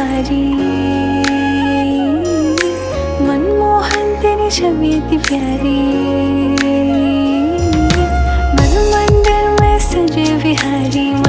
हरी मनमोहन तेरी छवि थी प्यारी। मन मंदिर में सजे विहारी।